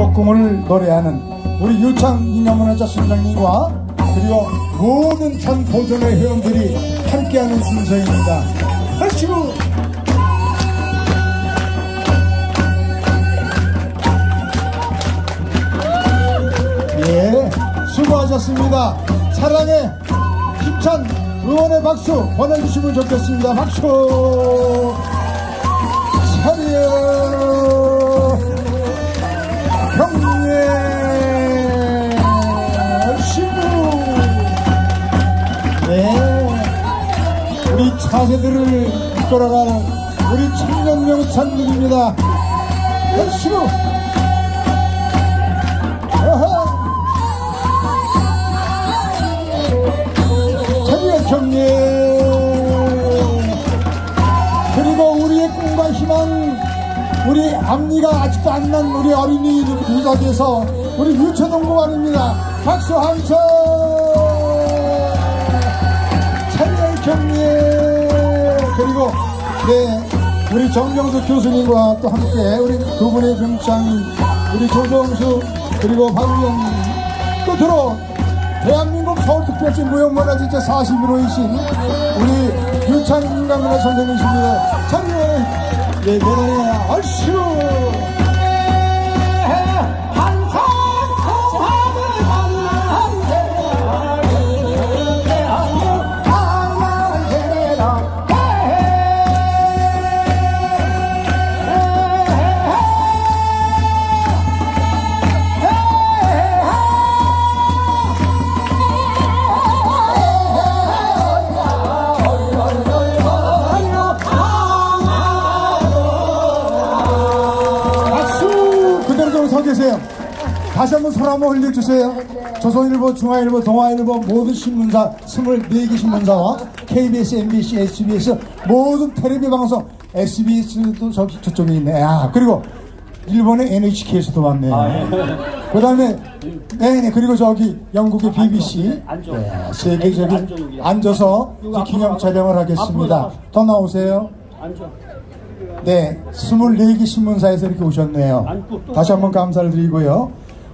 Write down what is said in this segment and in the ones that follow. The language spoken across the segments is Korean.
축복공을 노래하는 우리 유창 인간문화자 순장님과 그리고 모든 참 보존의 회원들이 함께하는 순서입니다. 하시고 예, 수고하셨습니다. 사랑의 힘찬 응원의 박수 보내주시면 좋겠습니다. 박수! 차려! 경례! 차세들을 이끌어가는 우리 청년 명찬들입니다. 열심히! 차려 경례! 그리고 우리의 꿈과 희망, 우리 앞니가 아직도 안 난 우리 어린이 유덕에서 우리 유초동무관입니다. 박수 함성! 차려 경례! 그리고 네 우리 정경수 교수님과 또 함께 우리 두 분의 병장 우리 조정수 그리고 박우영 끝으로 대한민국 서울특별시 무형문화재체 41호이신 우리 유창 인간문화 선생님이십니다. 참여해. 네, 대단히 얼씨구 서 계세요. 다시 한번 손 한번 흘려주세요. 조선일보, 중앙일보, 동아일보 모든 신문사 24개 신문사와 KBS, MBC, SBS 모든 텔레비 방송 SBS도 저기 저쪽에 있네. 아 그리고 일본의 NHK에서도 왔네. 그 다음에 네네 그리고 저기 영국의 BBC 앉아. 네, 세계적인 앉아. 앉아서 기념. 촬영을 하겠습니다. 더 나오세요. 앉아. 네, 24개 신문사에서 이렇게 오셨네요. 다시 한번 감사를 드리고요.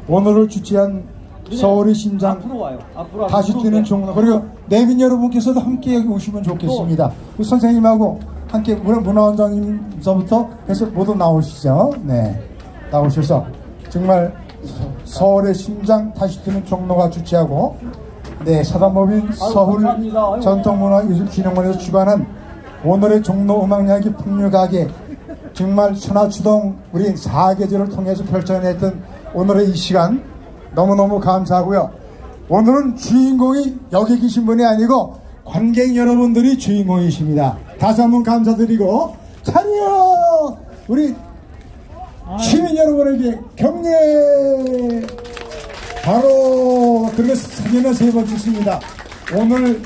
오늘을 주최한 서울의 심장 앞으로 와요. 앞으로 다시 뛰는. 종로 그리고 내빈 여러분께서도 함께 여기 오시면 좋겠습니다. 우리 선생님하고 함께 문- 문화원장님서부터 해서 모두 나오시죠. 네, 나오셔서 정말 서- 서울의 심장 다시 뛰는 종로가 주최하고 네 사단법인 서울. 전통문화예술진흥원에서 주관한 오늘의 종로 음악야기 풍류가게 정말 천하추동 우리 사계절을 통해서 펼쳐냈던 오늘의 이 시간 너무너무 감사하고요. 오늘은 주인공이 여기 계신 분이 아니고 관객 여러분들이 주인공이십니다. 다시 한번 감사드리고 차려 우리 시민 여러분에게 격려 바로 그리고 사진을 세번 찍습니다. 오늘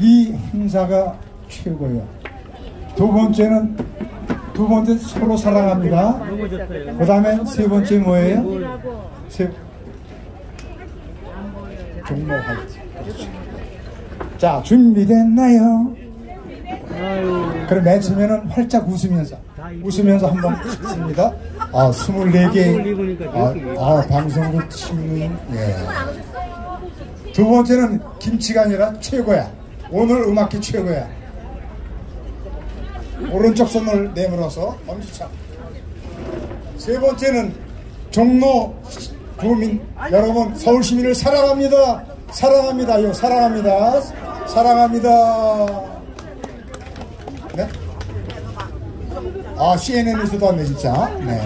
이 행사가 최고예요. 두 번째는 두 번째 서로 사랑합니다. 그 다음에 세 번째 뭐예요? 세. 그렇죠. 자 준비됐나요? 그럼 맨 처음에는 활짝 웃으면서 웃으면서 한번 찍습니다. 아 24개 아, 아 방송국 신문 예. 두 번째는 김치가 아니라 최고야. 오늘 음악기 최고야. 오른쪽 손을 내밀어서 엄지척. 세 번째는 종로 구민 여러분 서울 시민을 사랑합니다. 사랑합니다 요. 사랑합니다. 사랑합니다. 네? 아 CNN에서도 왔네 진짜. 네.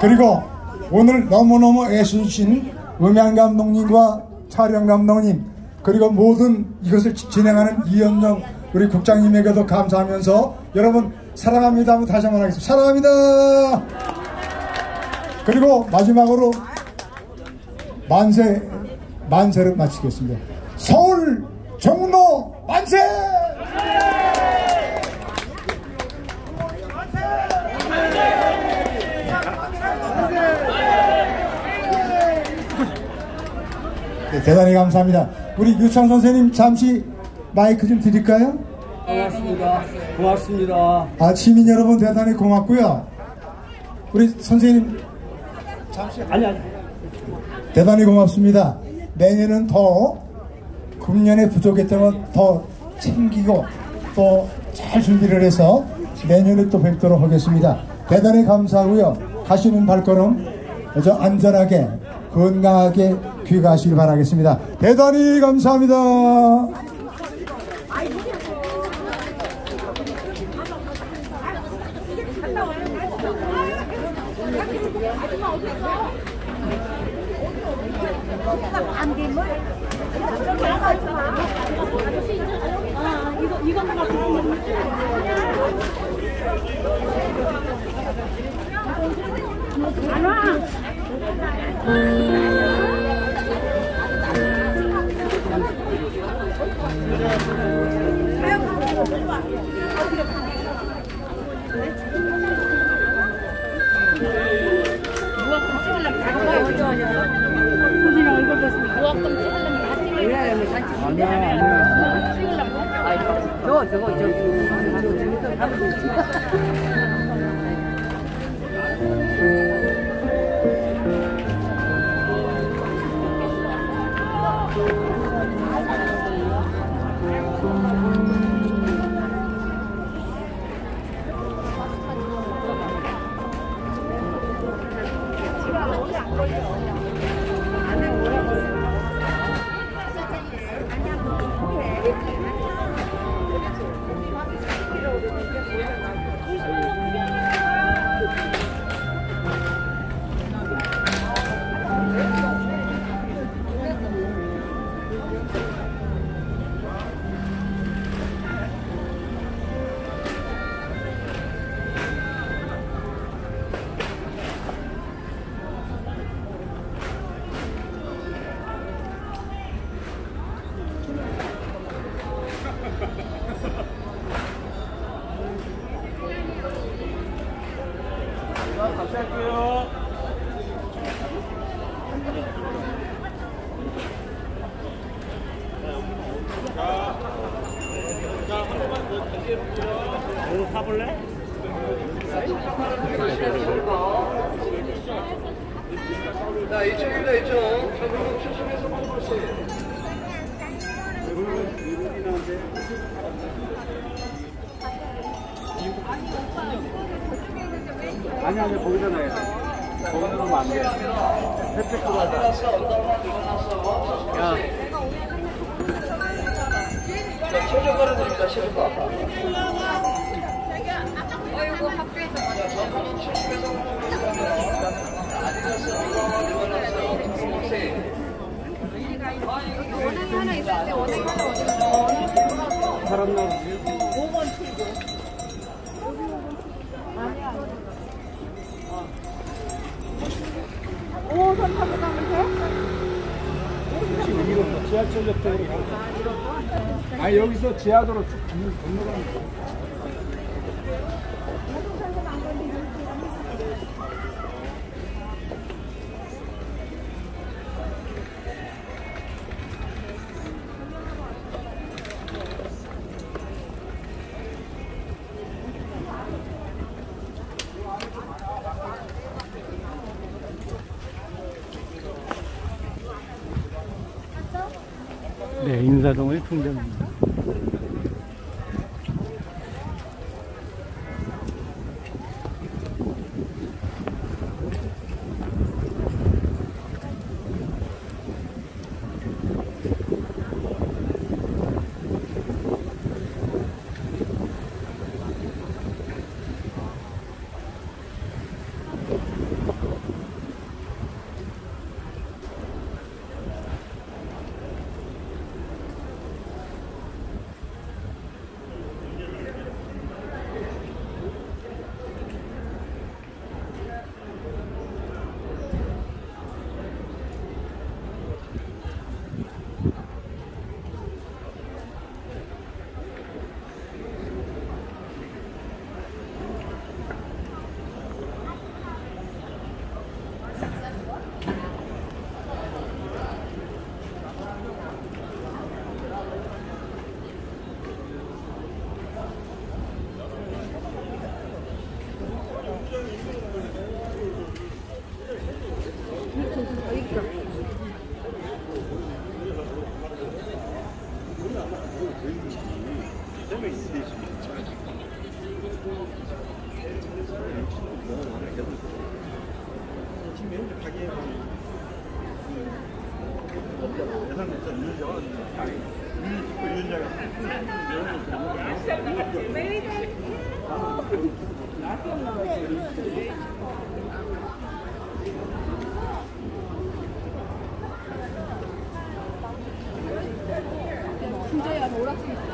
그리고 오늘 너무너무 애쓰신 음향 감독님과 촬영 감독님 그리고 모든 이것을 지- 진행하는 이현정 우리 국장님에게도 감사하면서 여러분 사랑합니다 하면 다시 한번 하겠습니다. 사랑합니다. 그리고 마지막으로 만세 만세를 마치겠습니다. 서울 종로 만세! 네, 대단히 감사합니다. 우리 유창 선생님 잠시 마이크 좀 드릴까요? 고맙습니다. 고맙습니다. 아, 시민 여러분 대단히 고맙고요. 우리 선생님 잠시 아니 아니. 대단히 고맙습니다. 내년은 더 금년에 부족했던 건더 챙기고 또 잘 준비를 해서 내년에 또 뵙도록 하겠습니다. 대단히 감사하고요. 가시는 발걸음 저 안전하게 건강하게 귀가하시길 바라겠습니다. 대단히 감사합니다. 아, 이거 이거만 갖고 안 와. 저 저거 저기 저기 오늘 타볼래? 자, 이쪽입니다, 이쪽. 자, 그리고 추심해서 한번씩 아니 아니 거기다 놔야 돼. 거기다 놓으면 안 돼. 햇빛으로 하자. 야. 자, 최저 걸어드립니다, 최저가. 지하철역 가. 아 여기서 지하도로 쭉 건너- 건너가면 돼. 네, 인사동의 풍경입니다. 때문에 인생이죠. 지금 매니저 진짜야 뭐 오락실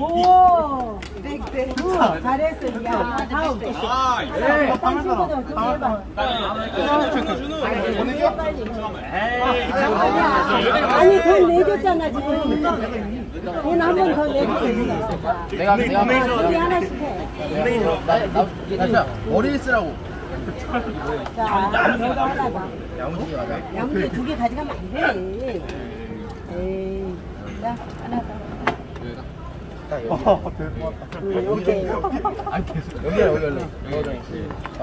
오, 잘했어. 야, 다음. 다른 친구들 좀 해봐. 아니, 돈 내줬잖아, 지금. 돈 한 번 더 내줬어. 내가 내가 우리 하나씩 해. 나나 진짜 머리 쓰라고 자, 너도 하나 봐. 야무지게 맞아 야무지게 두 개 가져가면 안 돼. 에이. 자, 하나 더. 응, 여기. 여기야 여기 여기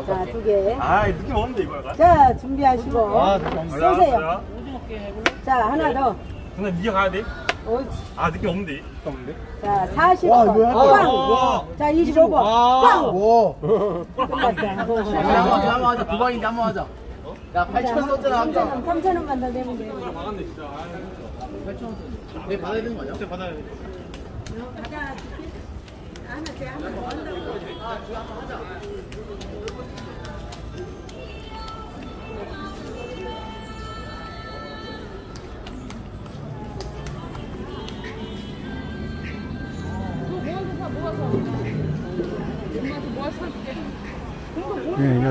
자, 두 개. 아 느낌 없는데 이거 자, 준비하시고. 아, 쏘세요. 자, 하나 더. 근데 니가 가야 돼? 아 느낌 없는데 없는데? 자, 40번. 와. 빵. 자, 25번. 빵. 오 끝났어. 한번 하자 두 방인데 한번 하자 야 8천 썼잖아 아까 3천 원만 더 내면 돼. 8천 원내 받아야 되는 거 아니야? 받아야 돼 네,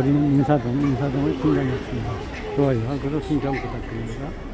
여기는 인사동, 인사동을 분장했습니다. 좋아요, 구독 신청 부탁드립니다.